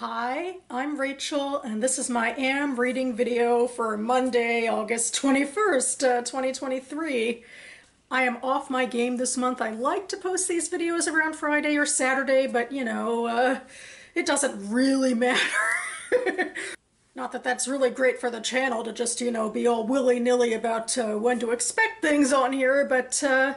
Hi, I'm Rachel, and this is my AM reading video for Monday, August 21st, uh, 2023. I am off my game this month. I like to post these videos around Friday or Saturday, but you know, uh, it doesn't really matter. Not that that's really great for the channel to just, you know, be all willy-nilly about uh, when to expect things on here, but uh,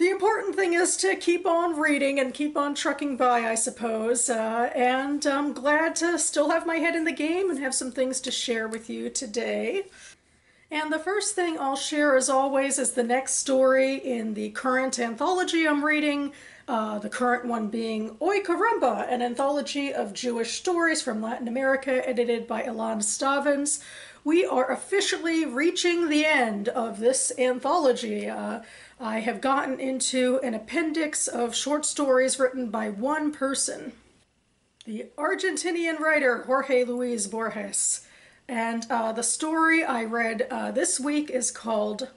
the important thing is to keep on reading and keep on trucking by, I suppose. Uh, and I'm glad to still have my head in the game and have some things to share with you today. And the first thing I'll share, as always, is the next story in the current anthology I'm reading. Uh, the current one being Oy Caramba, an anthology of Jewish stories from Latin America, edited by Ilan Stavans. We are officially reaching the end of this anthology. Uh, I have gotten into an appendix of short stories written by one person, the Argentinian writer Jorge Luis Borges. And uh, the story I read uh, this week is called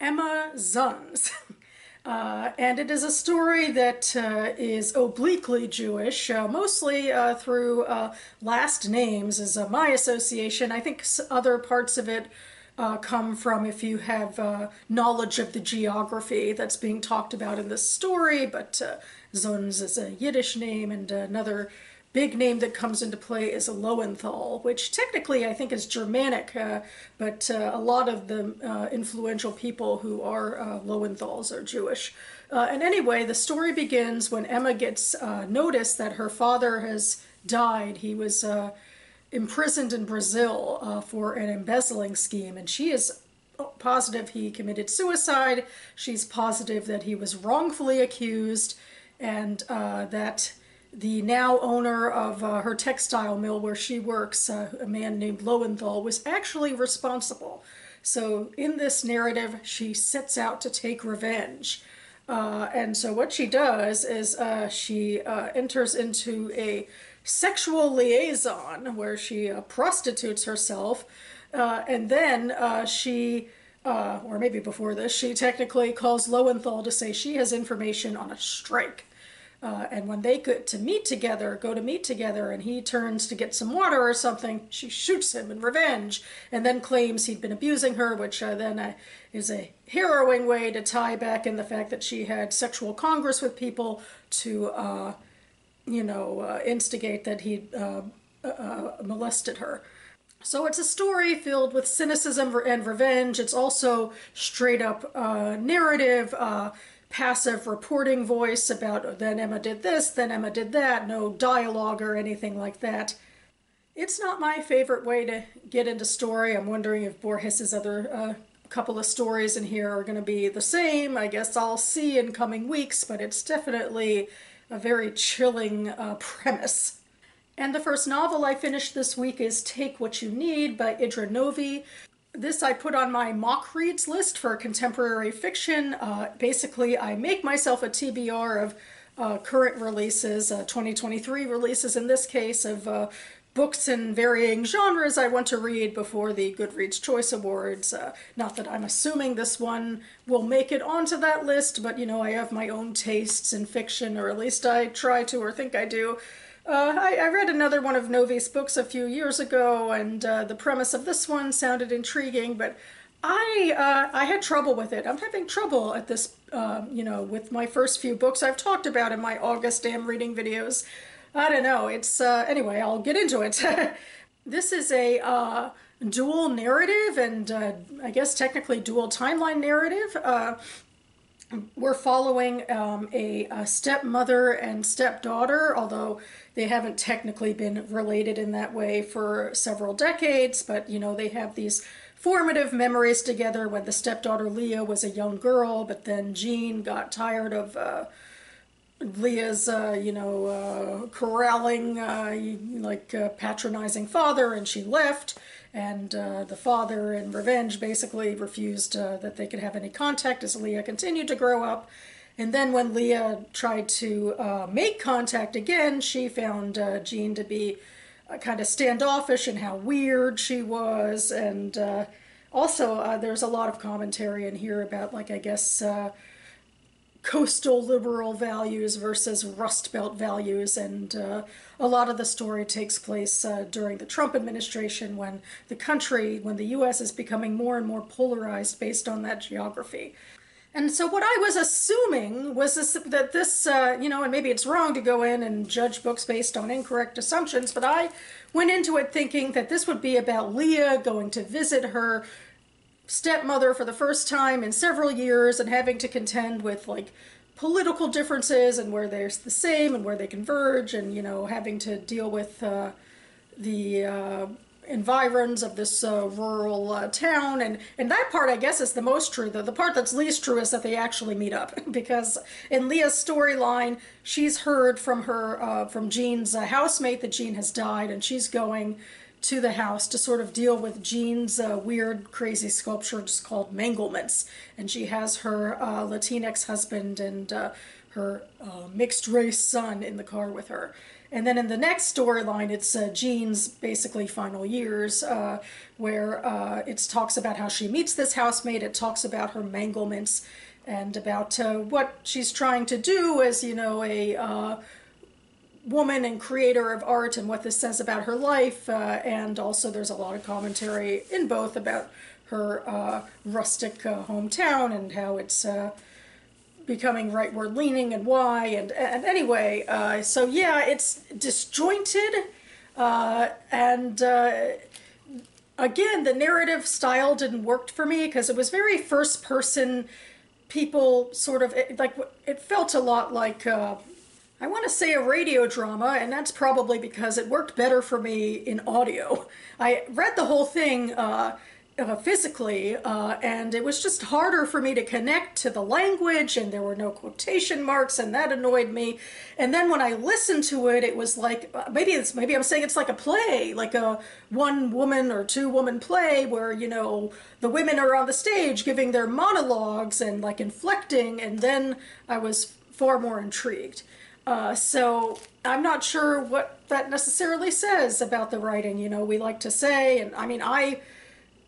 Emma Zunz. Uh, and it is a story that uh, is obliquely Jewish, uh, mostly uh, through last names is my association. I think other parts of it uh, come from if you have uh, knowledge of the geography that's being talked about in this story, but uh, Zunz is a Yiddish name, and another big name that comes into play is a Lowenthal, which technically I think is Germanic, uh, but uh, a lot of the uh, influential people who are Lowenthals are Jewish. And anyway, the story begins when Emma gets notice that her father has died. He was imprisoned in Brazil uh, for an embezzling scheme, and she is positive he committed suicide. She's positive that he was wrongfully accused, and uh, that the now owner of uh, her textile mill where she works, uh, a man named Lowenthal, was actually responsible. So in this narrative, she sets out to take revenge. Uh, and so what she does is uh, she enters into a sexual liaison where she uh, prostitutes herself uh, and then uh, she uh, or maybe before this she technically calls lowenthal to say she has information on a strike. Uh, and when they get to meet together go to meet together and he turns to get some water or something she shoots him in revenge and then claims he'd been abusing her which then is a harrowing way to tie back in the fact that she had sexual congress with people to you know, uh, instigate that he uh, uh, molested her. So it's a story filled with cynicism and revenge. It's also straight up uh, narrative, uh, passive reporting voice about then Emma did this, then Emma did that, no dialogue or anything like that. It's not my favorite way to get into story. I'm wondering if Borges's other uh, couple of stories in here are going to be the same. I guess I'll see in coming weeks, but it's definitely a very chilling uh, premise. And the first novel I finished this week is Take What You Need by Idra Novey. This I put on my mock reads list for contemporary fiction. Uh, basically, I make myself a TBR of uh, current releases, uh, 2023 releases in this case, of uh, books in varying genres I want to read before the Goodreads Choice Awards. Uh, not that I'm assuming this one will make it onto that list, but you know, I have my own tastes in fiction, or at least I try to or think I do. Uh, I, I, read another one of Novey's books a few years ago, and uh, the premise of this one sounded intriguing, but I uh, I had trouble with it. I'm having trouble at this, um, you know, with my first few books I've talked about in my August Am Reading videos. I don't know. It's uh, anyway. I'll get into it. this is a uh, dual narrative, and uh, I guess technically dual timeline narrative. Uh, we're following um, a, a, stepmother and stepdaughter, although they haven't technically been related in that way for several decades. But you know, they have these formative memories together when the stepdaughter Leah was a young girl, but then Jean got tired of uh, Leah's, uh, you know, uh, corralling, uh, like uh, patronizing father, and she left. And uh, the father, in revenge, basically refused that they could have any contact as Leah continued to grow up. And then when Leah tried to make contact again, she found Jean to be kind of standoffish and how weird she was. And also, there's a lot of commentary in here about, like, I guess coastal liberal values versus Rust Belt values. And uh, a lot of the story takes place uh, during the Trump administration when the country, when the US is becoming more and more polarized based on that geography. And so what I was assuming was this, that this, uh, you know, and maybe it's wrong to go in and judge books based on incorrect assumptions, but I went into it thinking that this would be about Leah going to visit her stepmother for the first time in several years and having to contend with like political differences and where they're the same and where they converge and, you know, having to deal with uh, the uh, environs of this uh, rural uh, town. And and that part I guess is the most true the, the part that's least true is that they actually meet up. Because in Leah's storyline she's heard from her uh, from Jean's uh, housemate that Jean has died and she's going to the house to sort of deal with Jean's uh, weird crazy sculpture just called Manglements and she has her uh, Latinx husband and her mixed race son in the car with her and then in the next storyline, it's uh, Jean's basically final years, uh, where uh, it talks about how she meets this housemate. It talks about her manglements and about uh, what she's trying to do as, you know, a uh, woman and creator of art and what this says about her life. Uh, and also there's a lot of commentary in both about her rustic hometown and how it's becoming rightward leaning and why and and anyway uh, so yeah it's disjointed uh, and uh, again the narrative style didn't work for me because it was very first person people sort of it, like it felt a lot like uh, I want to say a radio drama, and that's probably because it worked better for me in audio. I read the whole thing uh, uh, physically, uh, and it was just harder for me to connect to the language, and there were no quotation marks, and that annoyed me. And then when I listened to it, it was like uh, maybe it's maybe I'm saying it's like a play, like a one woman or two woman play where you know the women are on the stage giving their monologues and like inflecting, and then I was far more intrigued. Uh, so I'm not sure what that necessarily says about the writing. You know, we like to say, and I mean, I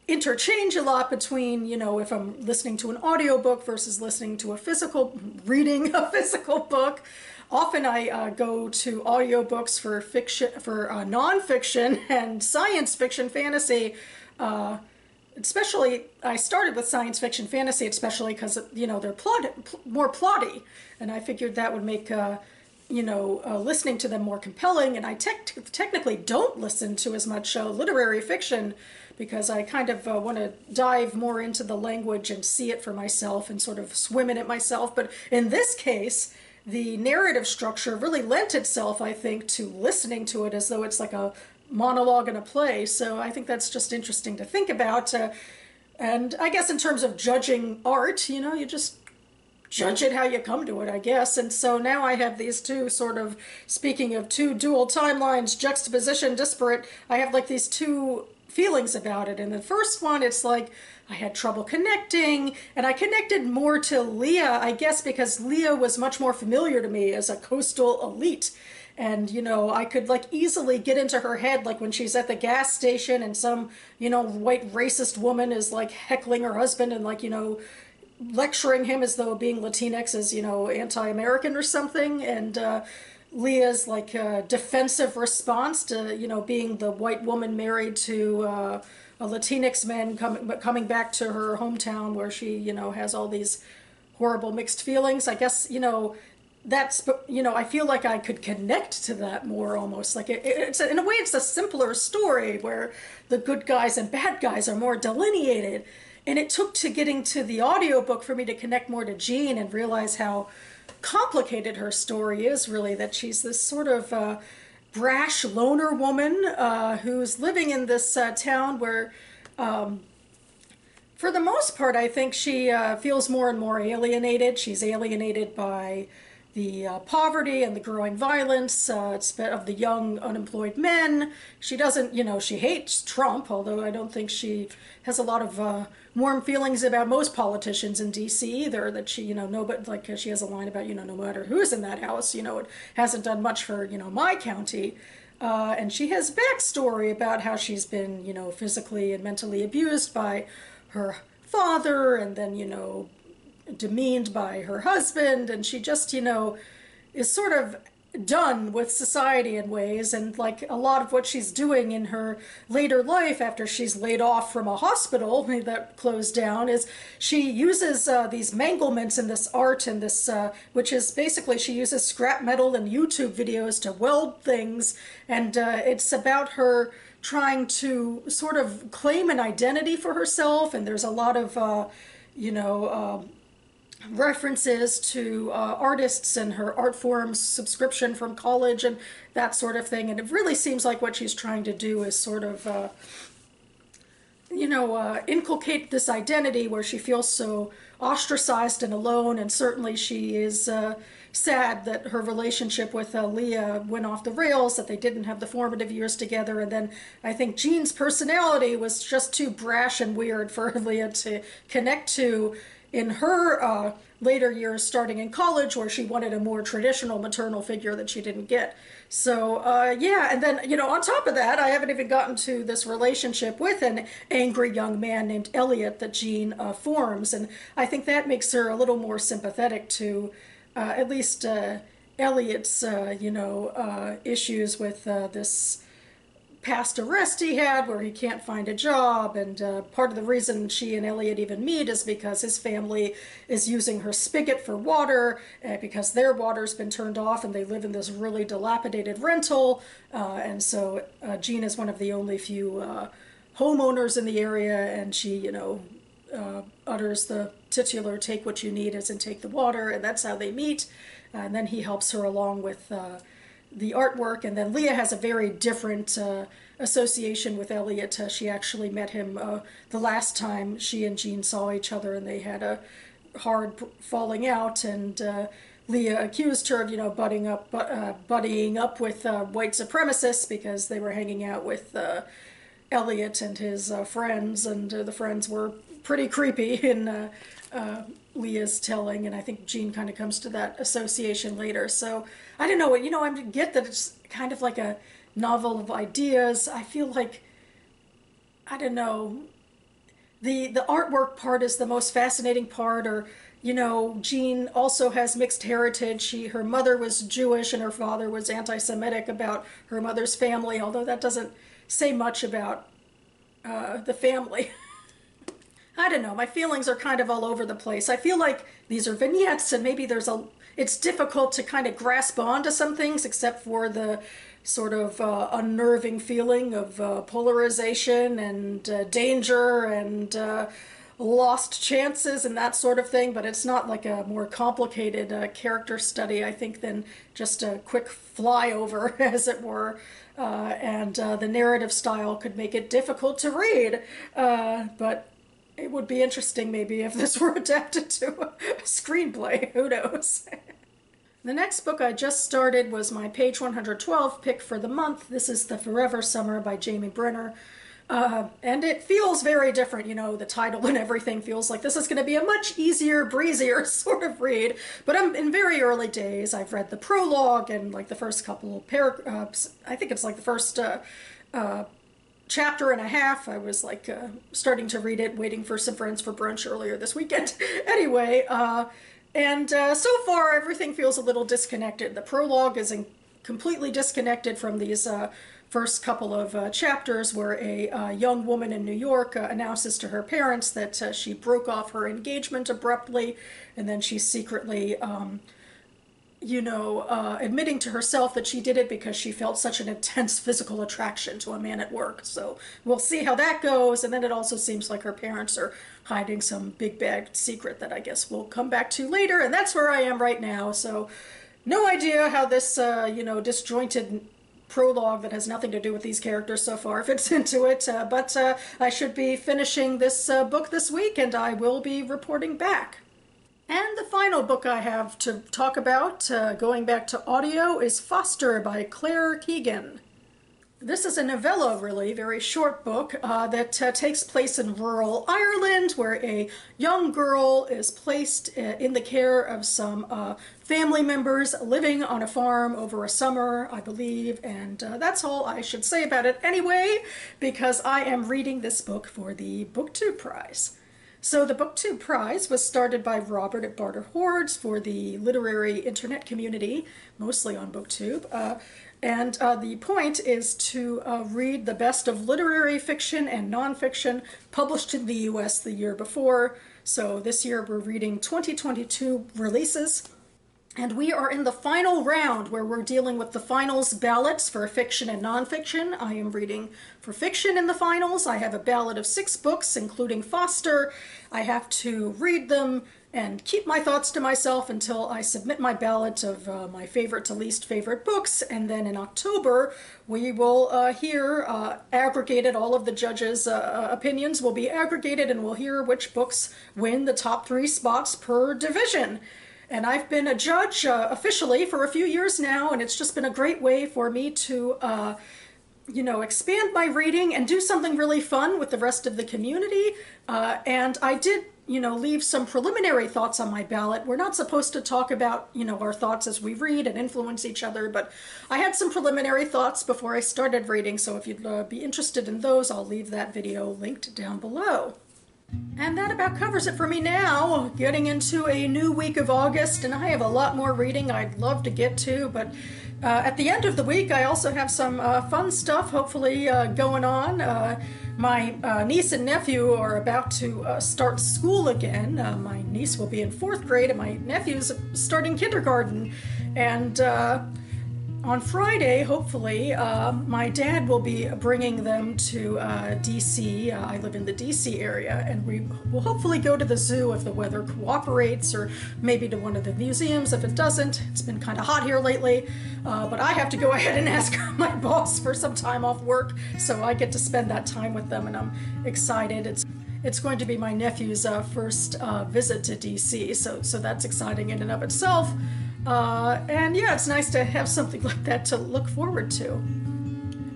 interchange a lot between, you know, if I'm listening to an audiobook versus listening to a physical, reading a physical book. Often I uh, go to audiobooks for fiction, for uh, nonfiction and science fiction fantasy. Uh, especially, I started with science fiction fantasy, especially because, you know, they're plot, pl more plotty. And I figured that would make, uh, you know, uh, listening to them more compelling. And I te technically don't listen to as much uh, literary fiction because I kind of uh, want to dive more into the language and see it for myself and sort of swim in it myself. But in this case, the narrative structure really lent itself, I think, to listening to it as though it's like a monologue in a play. So I think that's just interesting to think about. Uh, and I guess in terms of judging art, you know, you just judge it how you come to it, I guess. And so now I have these two sort of, speaking of two dual timelines, juxtaposition, disparate, I have like these two feelings about it. And the first one, it's like I had trouble connecting, and I connected more to Leah, I guess, because Leah was much more familiar to me as a coastal elite. And, you know, I could like easily get into her head, like when she's at the gas station and some, you know, white racist woman is like heckling her husband and like, you know, lecturing him as though being Latinx is, you know, anti-American or something. And, uh, Leah's like uh, defensive response to you know being the white woman married to uh, a Latinx man coming coming back to her hometown where she you know has all these horrible mixed feelings. I guess you know that's you know I feel like I could connect to that more almost like it, it's in a way it's a simpler story where the good guys and bad guys are more delineated. And it took to getting to the audiobook for me to connect more to Jean and realize how complicated her story is really that she's this sort of uh, brash loner woman uh, who's living in this uh, town where um, for the most part I think she uh, feels more and more alienated. She's alienated by the uh, poverty and the growing violence uh, of the young unemployed men. She doesn't, you know, she hates Trump, although I don't think she has a lot of uh, warm feelings about most politicians in D.C. either. That she, you know, no, but like she has a line about, you know, no matter who's in that house, you know, it hasn't done much for, you know, my county. Uh, and she has backstory about how she's been, you know, physically and mentally abused by her father, and then, you know, demeaned by her husband, and she just, you know, is sort of done with society in ways and like a lot of what she's doing in her later life after she's laid off from a hospital that closed down is she uses uh, these manglements in this art and this uh, which is basically she uses scrap metal and youtube videos to weld things and uh, it's about her trying to sort of claim an identity for herself and there's a lot of uh, you know um, references to uh, artists and her art forms subscription from college and that sort of thing. And it really seems like what she's trying to do is sort of, uh, you know, uh, inculcate this identity where she feels so ostracized and alone. And certainly she is uh, sad that her relationship with uh, Leah went off the rails, that they didn't have the formative years together. And then I think Jean's personality was just too brash and weird for Leah to connect to in her uh, later years, starting in college, where she wanted a more traditional maternal figure that she didn't get. So, uh, yeah, and then, you know, on top of that, I haven't even gotten to this relationship with an angry young man named Elliot that Jean uh, forms. And I think that makes her a little more sympathetic to uh, at least uh, Elliot's, uh, you know, issues with this past arrest he had where he can't find a job and uh, part of the reason she and Elliot even meet is because his family is using her spigot for water uh, because their water's been turned off and they live in this really dilapidated rental uh, and so uh, Jean is one of the only few uh, homeowners in the area and she you know uh, utters the titular take what you need as in take the water and that's how they meet and then he helps her along with the artwork, and then Leah has a very different uh, association with Elliot. Uh, she actually met him uh, the last time she and Jean saw each other, and they had a hard falling out. And uh, Leah accused her of, you know, butting up, uh, buddying up with uh, white supremacists because they were hanging out with Elliot and his uh, friends, and uh, the friends were pretty creepy in uh, Leah's telling, and I think Jean kind of comes to that association later. So I don't know. What you know, I get that it's kind of like a novel of ideas. I feel like I don't know. The the artwork part is the most fascinating part, or you know, Jean also has mixed heritage. She her mother was Jewish and her father was anti-Semitic about her mother's family. Although that doesn't say much about uh, the family. I don't know. My feelings are kind of all over the place. I feel like these are vignettes, and maybe there's a. It's difficult to kind of grasp onto some things, except for the sort of uh, unnerving feeling of uh, polarization and uh, danger and uh, lost chances and that sort of thing. But it's not like a more complicated uh, character study, I think, than just a quick flyover, as it were. Uh, and the narrative style could make it difficult to read. but it would be interesting maybe if this were adapted to a screenplay. Who knows? the next book I just started was my page 112 pick for the month. This is The Forever Summer by Jamie Brenner. Uh, and it feels very different, you know, the title and everything feels like this is going to be a much easier, breezier sort of read. But I'm in very early days. I've read the prologue and like the first couple of paragraphs. Uh, I think it's like the first uh, uh chapter and a half. I was like uh, starting to read it, waiting for some friends for brunch earlier this weekend. anyway, uh, and so far everything feels a little disconnected. The prologue is in- completely disconnected from these first couple of uh, chapters where a uh, young woman in New York announces to her parents that she broke off her engagement abruptly and then she secretly um, you know, uh, admitting to herself that she did it because she felt such an intense physical attraction to a man at work. So we'll see how that goes. And then it also seems like her parents are hiding some big bad secret that I guess we'll come back to later. And that's where I am right now. So no idea how this, uh, you know, disjointed prologue that has nothing to do with these characters so far if it's into it. Uh, but uh, I should be finishing this uh, book this week and I will be reporting back. And the final book I have to talk about, uh, going back to audio, is Foster by Claire Keegan. This is a novella, really, very short book uh, that uh, takes place in rural Ireland, where a young girl is placed uh, in the care of some uh, family members living on a farm over a summer, I believe, and uh, that's all I should say about it anyway, because I am reading this book for the BookTube Prize. So the BookTube Prize was started by Robert at Barter Hordes for the literary internet community, mostly on BookTube. Uh, and uh, the point is to uh, read the best of literary fiction and nonfiction published in the US the year before. So this year we're reading 2022 releases. And we are in the final round where we're dealing with the finals ballots for fiction and nonfiction. I am reading for fiction in the finals. I have a ballot of six books, including Foster. I have to read them and keep my thoughts to myself until I submit my ballot of uh, my favorite to least favorite books. And then in October, we will uh, hear uh, aggregated, all of the judges' uh, uh, opinions will be aggregated, and we'll hear which books win the top three spots per division. And I've been a judge uh, officially for a few years now, and it's just been a great way for me to, uh, you know, expand my reading and do something really fun with the rest of the community. Uh, and I did, you know, leave some preliminary thoughts on my ballot. We're not supposed to talk about, you know, our thoughts as we read and influence each other, but I had some preliminary thoughts before I started reading, so if you'd uh, be interested in those, I'll leave that video linked down below. And that about covers it for me now. Getting into a new week of August, and I have a lot more reading I'd love to get to, but uh, at the end of the week, I also have some uh, fun stuff hopefully uh, going on. Uh, my uh, niece and nephew are about to uh, start school again. my niece will be in fourth grade, and my nephew's starting kindergarten. And on Friday, hopefully, uh, my dad will be bringing them to uh, DC. Uh, I live in the DC area, and we will hopefully go to the zoo if the weather cooperates, or maybe to one of the museums if it doesn't. It's been kind of hot here lately, uh, but I have to go ahead and ask my boss for some time off work, so I get to spend that time with them, and I'm excited. It's it's going to be my nephew's uh, first uh, visit to DC, so so that's exciting in and of itself. Uh, and yeah, it's nice to have something like that to look forward to.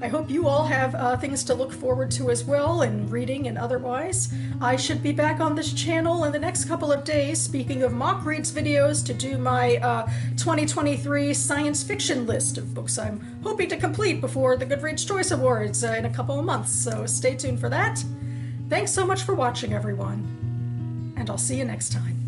I hope you all have uh, things to look forward to as well in reading and otherwise. I should be back on this channel in the next couple of days, speaking of mock reads videos, to do my uh, 2023 science fiction list of books I'm hoping to complete before the Goodreads Choice Awards uh, in a couple of months, so stay tuned for that. Thanks so much for watching, everyone, and I'll see you next time.